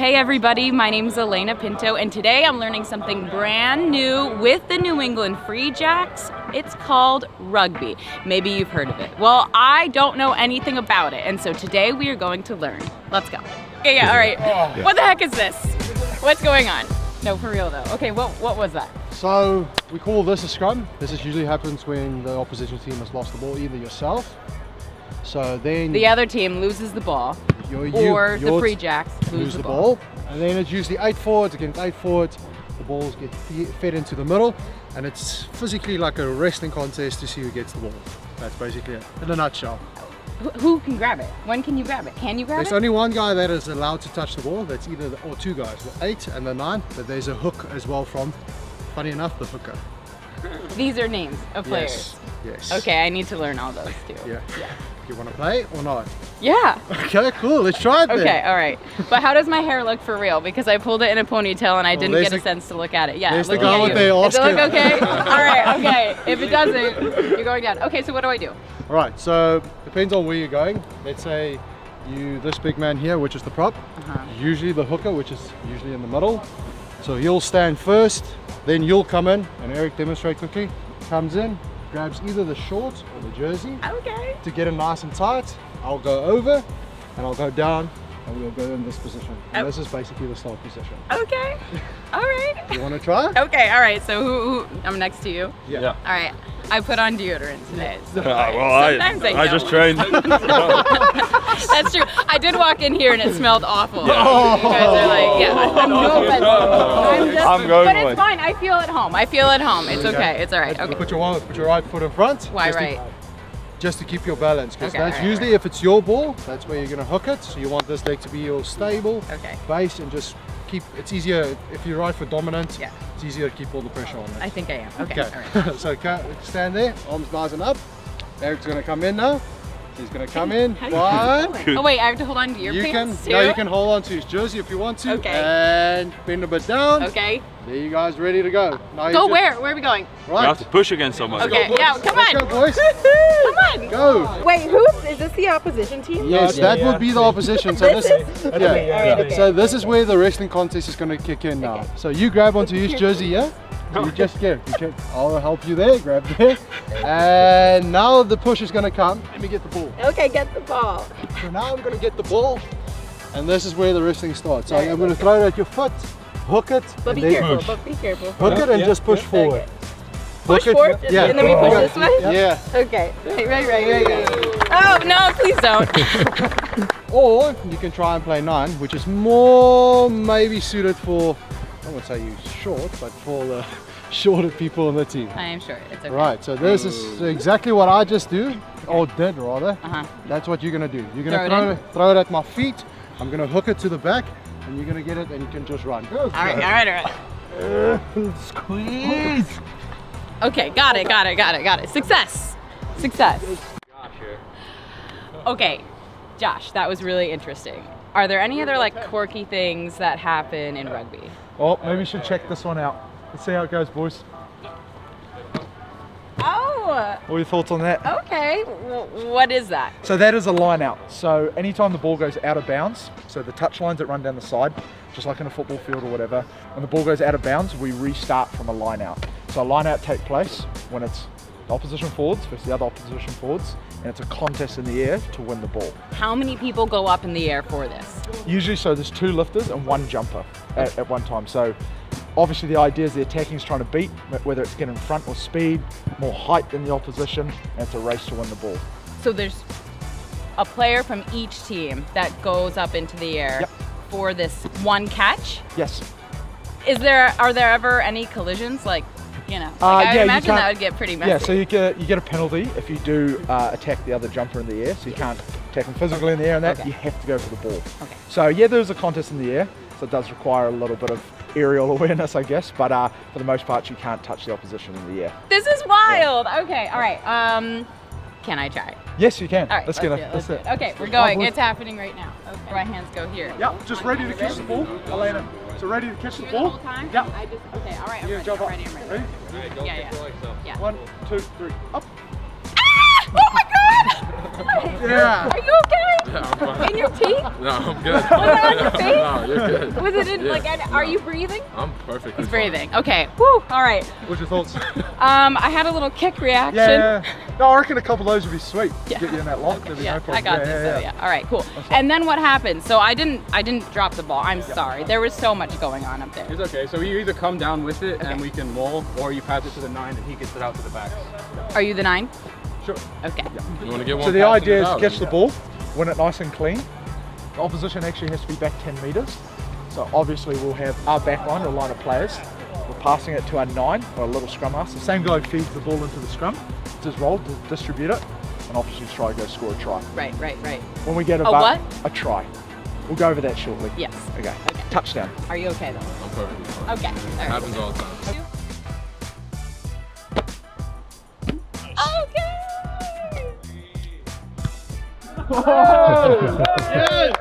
Hey everybody, my name is Alaina Pinto and today I'm learning something brand new with the New England Free Jacks. It's called rugby. Maybe you've heard of it. Well, I don't know anything about it and so today we are going to learn. Let's go. Okay, yeah, all right. Oh. What the heck is this? What's going on? No, for real though. Okay, what, what was that? So we call this a scrum. This is usually happens when the opposition team has lost the ball, either yourself. So then The other team loses the ball your, you, or the Free Jacks lose, lose the, the ball. ball. And then it's usually eight forwards against eight forwards. The balls get fed into the middle, and it's physically like a wrestling contest to see who gets the ball. That's basically it in a nutshell. Who, can grab it? When can you grab it? Can you grab There's it? There's only one guy that is allowed to touch the ball. That's either the, or two guys, the eight and the nine. But there's a hook as well from, funny enough, the hooker. These are names of players. Yes. Yes. Okay, I need to learn all those too. Yeah. You want to play or not? Yeah. Okay, cool. Let's try it then. Okay, all right. But how does my hair look for real? Because I pulled it in a ponytail and I didn't get a the- sense to look at it. Yeah, there's the looking guy at with the Does it look okay? all right, okay. If it doesn't, you're going down. Okay, so what do I do? All right. So depends on where you're going. Let's say you this big man here, which is the prop. Uh-huh. Usually the hooker, which is usually in the middle. So he'll stand first, then you'll come in, and Eric demonstrate quickly. Comes in, grabs either the short or the jersey Okay. to get it nice and tight. I'll go over, and I'll go down, and we'll go in this position. And Oh. this is basically the start position. Okay. All right. You want to try? Okay, all right. So who, who I'm next to you. Yeah. All right. I put on deodorant today. So Ah, well, I, sometimes I, I just don't. trained. That's true. I did walk in here and it smelled awful. Yeah. You guys are like, yeah. No offense. I'm just, I'm going but it's fine. I feel at home. I feel at home. It's okay. It's all right. Okay. Put your put your right foot in front. Why just to- right? Just to keep your balance because Okay, that's alright, usually if it's your ball that's where you're going to hook it so you want this leg to be your stable Okay. base and just keep it's easier if you ride for dominant Yeah. it's easier to keep all the pressure on it I think I am. Okay. okay All right. so stand there arms nice and up Eric's going to come in now he's going to come in How one Oh wait, I have to hold on to your you can pants too. no you can hold on to his jersey if you want to Okay. and bend a bit down Okay. there you guys ready to go now you Go just- where? Where are we going? You right have to push against someone. Okay. boys. Yeah. Come on. go boys Come on. go Wait, who's is this the opposition team? Yes, Yeah, that yeah. would be the opposition. So This this, is- yeah. me, yeah. Okay. So this is where the wrestling contest is going to kick in now. So you grab onto his jersey, yeah? So you just get, you can, I'll help you there, grab this. And now the push is going to come. Let me get the ball. Okay, get the ball. So now I'm going to get the ball. And this is where the wrestling starts. So I'm going to throw it at your foot, hook it, But be and then careful. But be careful. hook it and Yeah, just push yeah. forward. Push Hook it, forward, yeah. and then we push this way? Yeah. Okay. Right, right, right, right, right. Oh no! Please don't. Or you can try and play nine, which is more maybe suited for, I won't say you short, but for the shorter people on the team. I am short. it's okay. Right, so this is exactly what I just do, or did rather. Uh huh. That's what you're gonna do. You're gonna Throw it throw, in? it, throw it at my feet. I'm gonna hook it to the back, and you're gonna get it, and you can just run. All right, all right, all right. Squeeze. Okay, got it, got it, got it, got it. Success. Success. Okay, Josh, that was really interesting. Are there any other like quirky things that happen in rugby? Oh, maybe we should check this one out. Let's see how it goes, boys. Oh, What are your thoughts on that? okay. W- what is that? So that is a line out. So anytime the ball goes out of bounds, so the touch lines that run down the side, just like in a football field or whatever, when the ball goes out of bounds, we restart from a line out. So a line out take place when it's the opposition forwards versus the other opposition forwards, and it's a contest in the air to win the ball. How many people go up in the air for this? Usually, so there's two lifters and one jumper at, at one time. So obviously the idea is the attacking is trying to beat, whether it's getting in front or speed, more height than the opposition, and it's a race to win the ball. So there's a player from each team that goes up into the air Yep. for this one catch. Yes. Is there are there ever any collisions like you know? Like Uh, I would yeah, imagine that would get pretty messy. Yeah, so you get you get a penalty if you do uh, attack the other jumper in the air. So you can't attack him physically in the air, and that Okay. you have to go for the ball. Okay. So yeah, there's a contest in the air, so it does require a little bit of aerial awareness, I guess. But uh, for the most part, you can't touch the opposition in the air. This is wild. Okay, all right. Um, can I try? Yes, you can. All right, let's, let's, get it. it. Let's do Let's it. Okay, we're going. It's happening right now. Okay. My hands go here. Yep, just ready to catch the ball, Alaina. So ready to catch the The ball? whole time? Yeah. I just okay. All right. I'm ready. jump I'm ready. I'm ready. Ready? Yeah, yeah. Yeah. One, two, three, up. Ah! Oh my God! Yeah. Are you okay? I'm fine. In your teeth? No, I'm good. Was it on your face? no, you're good. Was it in Yeah. like? and- Are you breathing? I'm perfect. He's breathing. Okay. Woo. All right. What's your thoughts? Um, I had a little kick reaction. Yeah, yeah. No, I reckon a couple of those would be sweet. Yeah. Get you in that lock. There'd be Yeah, no problem. I got yeah, this. yeah, though, yeah. All right, cool. And then what happened? So I didn't, I didn't drop the ball. I'm sorry. There was so much going on up there. It's okay. So you either come down with it and we can roll, or you pass it to the nine and he gets it out to the back. Are you the nine? Sure. Okay. Yeah. You want to get one? So the idea is out? catch the ball, win it nice and clean. The opposition actually has to be back 10 metres. So obviously we'll have our back line, or line of players. We're passing it to our nine, or a little scrum half. The same guy feeds the ball into the scrum. It's his role to distribute it, and obviously try to go score a try. Right, right, right. When we get a A va- what? A try. We'll go over that shortly. Yes. Okay. Okay. Touchdown. Are you okay though? I'm perfectly fine. Okay. All right. happens all the time. Okay. Yes!